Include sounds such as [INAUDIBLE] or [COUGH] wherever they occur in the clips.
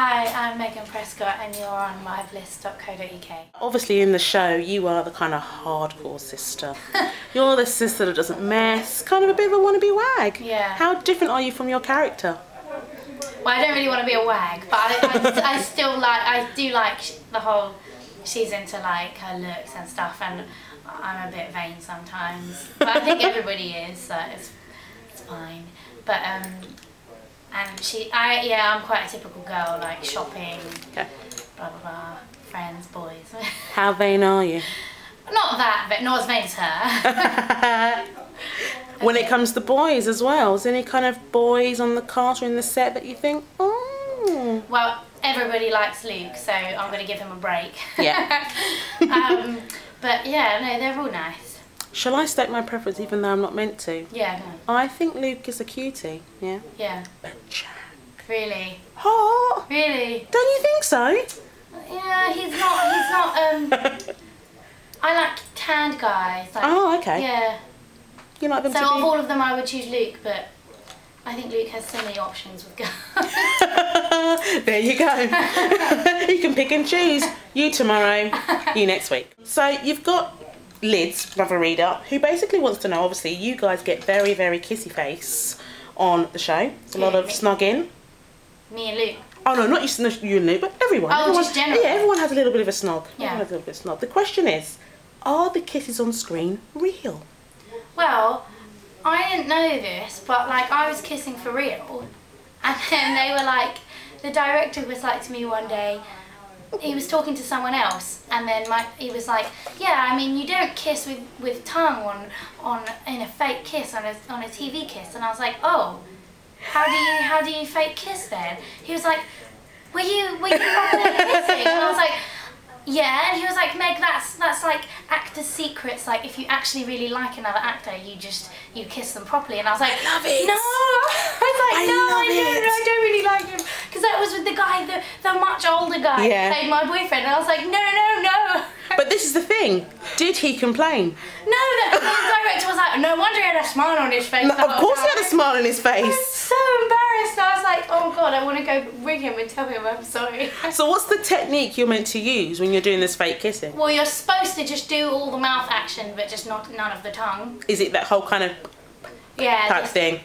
Hi, I'm Megan Prescott and you're on mybliss.co.uk. Obviously, in the show, you are the kind of hardcore sister. [LAUGHS] You're the sister that doesn't mess, kind of a bit of a wannabe wag. Yeah. How different are you from your character? Well, I don't really want to be a wag, but I, I, I still [LAUGHS] like, I do like the whole, she's into like her looks and stuff and I'm a bit vain sometimes. But I think [LAUGHS] everybody is, so it's, it's fine. But, um, and she, I, yeah, I'm quite a typical girl, like shopping, Okay. blah blah blah, friends, boys. [LAUGHS] How vain are you? not that, but not as vain as her. [LAUGHS] When it comes to boys as well, is there any kind of boys on the cast or in the set that you think, oh, Well, everybody likes Luke, so I'm going to give him a break. Yeah. [LAUGHS] um, but yeah, no, they're all nice. Shall I state my preference even though I'm not meant to? Yeah, I think Luke is a cutie, yeah. yeah, But Jack. really, Hot. really. Don't you think so? Yeah, he's not. He's not. Um, [LAUGHS] I like tanned guys. Like, Oh, okay. Yeah. You like them So to of be... all of them, I would choose Luke, but I think Luke has so many options with girls. [LAUGHS] there you go. [LAUGHS] you can pick and choose. You tomorrow, you next week. So you've got Lids, brother reader, who basically wants to know. Obviously, you guys get very, very kissy face on the show. It's a lot of snogging. Me and Luke. Oh no, not you, you and Lou, but everyone. Oh, everyone just general. Yeah, everyone has a little bit of a snog. Yeah. Everyone has a little bit of a snog. The question is, are the kisses on screen real? Well, I didn't know this, but like I was kissing for real, and then they were like, the director was like to me one day, he was talking to someone else, and then my he was like, yeah, I mean you don't kiss with with tongue on on in a fake kiss on a on a TV kiss, and I was like, oh, how do you how do you fake kiss then? He was like, were you were you kissing? And I was like. Yeah, and he was like, Meg, that's that's like actors' secrets. Like, if you actually really like another actor, you just you kiss them properly. And I was like, love it. No, [LAUGHS] I was like, I no, I don't, it. I don't really like him because that was with the guy, the the much older guy, Yeah. like my boyfriend. And I was like, no, no, no. [LAUGHS] But this is the thing. Did he complain? No, the, the director was like, no wonder he had a smile on his face. No, of course, he had a smile on his I face. so embarrassed. I was like, oh god, I want to go ring him and tell him I'm sorry. [LAUGHS] So, what's the technique you're meant to use when you're doing this fake kissing? Well, you're supposed to just do all the mouth action, but just not none of the tongue. Is it that whole kind of Yeah. type thing?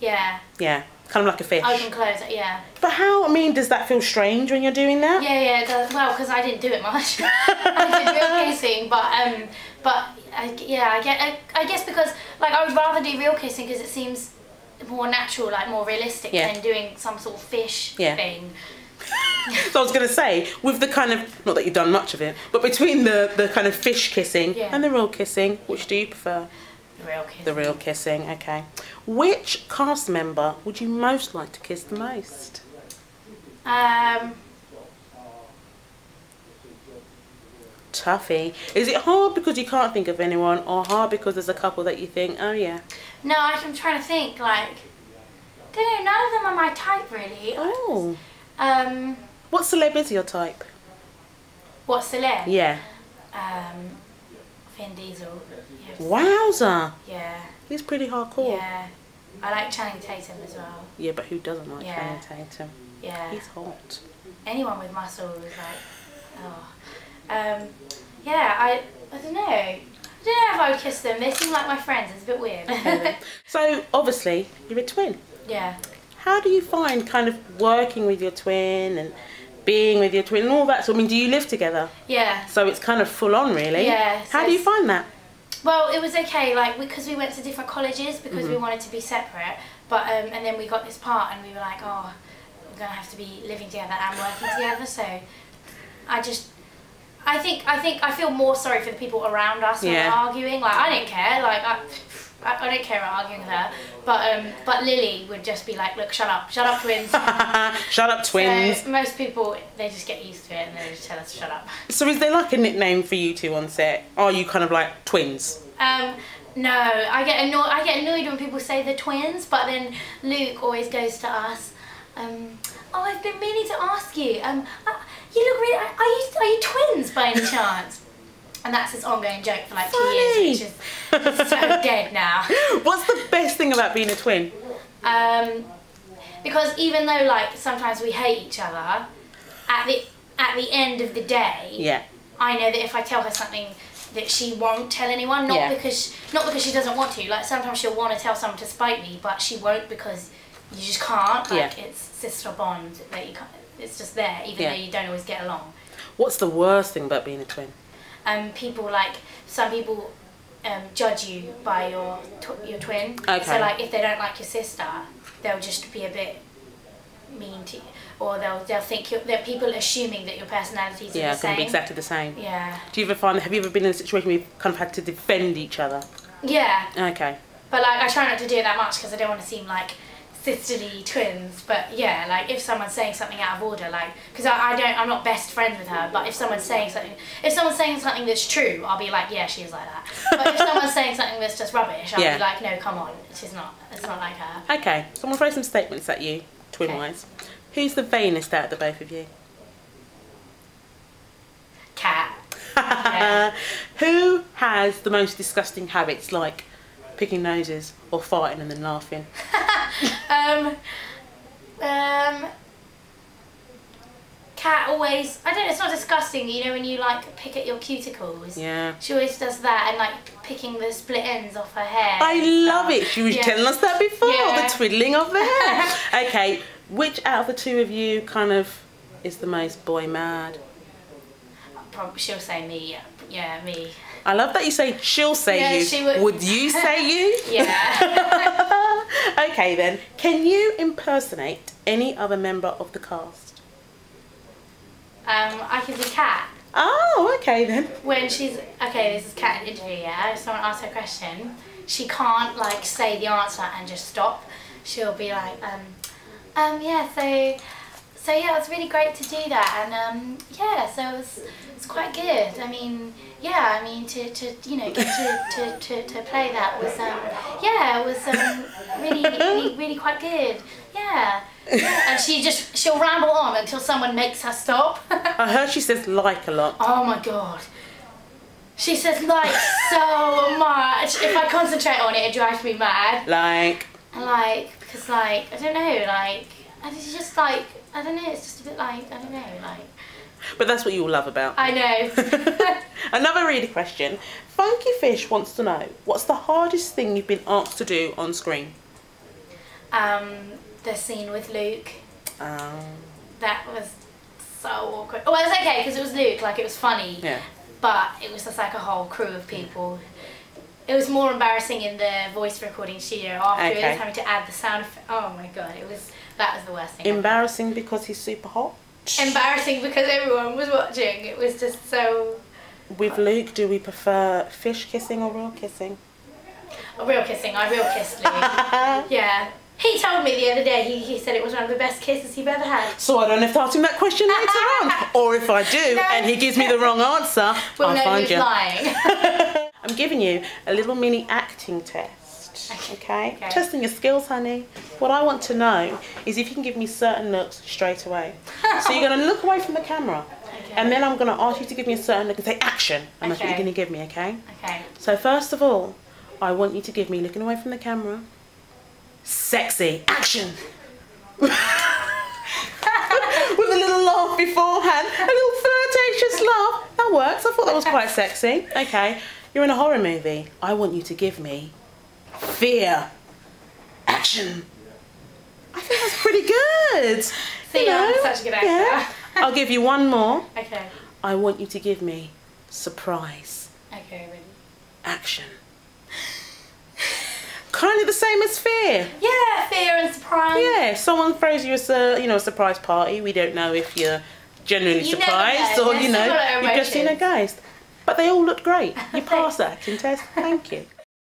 Yeah. Yeah, kind of like a fish. Open close it. Yeah. But how? I mean, does that feel strange when you're doing that? Yeah, yeah. Does. Well, because I didn't do it much. [LAUGHS] I did real [LAUGHS] kissing, but um, but I, yeah, I get. I, I guess because like I would rather do real kissing because it seems more natural, like more realistic Yeah. than doing some sort of fish Yeah. thing. [LAUGHS] So I was going to say, with the kind of not that you've done much of it, but between the the kind of fish kissing Yeah. and the real kissing, which do you prefer? The real kissing. The real kissing. Okay. Which cast member would you most like to kiss the most? Um. Tuffy. Is it hard because you can't think of anyone, or hard because there's a couple that you think, oh yeah? No, I'm trying to think. Like, don't know. None of them are my type really. Oh. Um. What celeb is your type? What's the left? Yeah. Um. Vin Diesel. Yes. Wowza. Yeah. He's pretty hardcore. Yeah. I like Channing Tatum as well. Yeah, but who doesn't like Yeah. Channing Tatum? Yeah. He's hot. Anyone with muscle is like, oh. Um, yeah, I, I don't know. I don't know if I would kiss them. They seem like my friends. It's a bit weird. [LAUGHS] So obviously you're a twin. yeah. How do you find kind of working with your twin and being with your twin and all that? So I mean, do you live together? Yeah. So it's kind of full on, really. Yeah, How do you find that? Well, it was okay, like because we went to different colleges because we wanted to be separate. But um, and then we got this part, and we were like, oh, we're gonna have to be living together and working together. So I just, I think, I think I feel more sorry for the people around us when Yeah. we're arguing. Like I didn't care, like I. I I don't care about arguing with her, but um, but Lily would just be like, "Look, shut up, shut up, twins." [LAUGHS] Shut up, twins. So most people they just get used to it and they just tell us to shut up. So is there like a nickname for you two on set? Are you kind of like twins? Um, no, I get annoyed. I get annoyed when people say they're twins, but then Luke always goes to us. Um, oh, I've been meaning to ask you. Um, uh, you look really. Are you are you twins by any chance? And that's his ongoing joke for like two years, which is so dead now. [LAUGHS] What's the best thing about being a twin? Um, because even though like sometimes we hate each other, at the at the end of the day, Yeah. I know that if I tell her something that she won't tell anyone, not Yeah. because not because she doesn't want to. Like sometimes she'll want to tell someone to spite me, but she won't because you just can't. Like Yeah. it's sister bond that you can't. It's just there, even Yeah. though you don't always get along. What's the worst thing about being a twin? Um, people like some people um, judge you by your tw- your twin. Okay. So like if they don't like your sister, they'll just be a bit mean to you, or they'll they'll think you're, they're people assuming that your personalities are Yeah, the it's going to be exactly the same. Yeah. Do you ever find, have you ever been in a situation where you've kind of had to defend each other? Yeah. Okay. But like, I try not to do it that much because I don't want to seem like sisterly twins. But yeah, like if someone's saying something out of order, like because I, I don't, I'm not best friends with her. But if someone's saying something, if someone's saying something that's true, I'll be like, yeah, she is like that. But if [LAUGHS] someone's saying something that's just rubbish, I'll Yeah. be like, no, come on, she's not. It's not like her. Okay, so I'm to throw some statements at you, twin-wise. Who's the vainest out of the both of you? Cat. Yeah. [LAUGHS] Who has the most disgusting habits like picking noses or farting and then laughing? Um. Um. Cat always. I don't. know, It's not disgusting. You know when you like pick at your cuticles. Yeah. She always does that and like picking the split ends off her hair. I love it. She was Yeah. telling us that before, Yeah. the twiddling of the hair. [LAUGHS] okay, which out of the two of you kind of is the most boy mad? Probably she'll say me. Yeah, yeah me. I love that you say she'll say Yeah, you. she would. would you say you? [LAUGHS] Yeah. [LAUGHS] okay then, can you impersonate any other member of the cast? um, I can do cat Oh, okay then. when she's okay. This is cat in interview. Yeah. If someone asks her a question, she can't like say the answer and just stop. She'll be like, um, um, yeah. So, so yeah, it was really great to do that, and um, yeah, so it was, it was quite good. I mean, yeah, I mean to, to you know get to, to, to, to play that was um, yeah, it was um, really, really really quite good. Yeah. yeah. And she just she'll ramble on until someone makes her stop. [LAUGHS] I heard she says like a lot. Oh my god. She says like so much. If I concentrate on it, it drives me mad. Like, like, because like, I don't know, like, and it's just like, I don't know, it's just a bit like, I don't know, like, but that's what you all love about. I know. [LAUGHS] Another reader question. Funky Fish wants to know what's the hardest thing you've been asked to do on screen? um, the scene with Luke, Um, that was so awkward. Well, it was okay because it was Luke, like it was funny. yeah. but it was just like a whole crew of people. It was more embarrassing in the voice recording studio afterwards, Okay. having to add the sound effect. Oh my god, it was that was the worst thing. Embarrassing because he's super hot. Embarrassing because everyone was watching. It was just so With Luke, do we prefer fish kissing or real kissing? a real kissing. I real kissed Luke. [LAUGHS] yeah, he told me the other day. He, he said it was one of the best kisses he've ever had. So I don't have to ask him that question [LAUGHS] later on. Or if I do No. and he gives me the wrong answer, We'll I'll find you. lying. [LAUGHS] I'm giving you a little mini acting test. Okay. Okay. Testing your skills, honey. What I want to know is if you can give me certain looks straight away. so you're going to look away from the camera. Okay. And then I'm going to ask you to give me a certain look and say action. And that's what you're Okay. going to give me, okay? okay. So first of all, I want you to give me, looking away from the camera, sexy action. [LAUGHS] With a little laugh beforehand, a little flirtatious laugh. That works. I thought that was quite sexy. Okay, you're in a horror movie. I want you to give me fear action. I think that's pretty good. See, I'm such a good actor. I'll give you one more. [LAUGHS] Okay. I want you to give me surprise Okay. Ready. action. kind of the same as fear. Yeah, fear and surprise. Yeah, someone throws you a you know a surprise party. We don't know if you're genuinely You surprised or There's you know still a lot of you've just seen a ghost. But they all looked great. You [LAUGHS] passed that acting test. Thank you.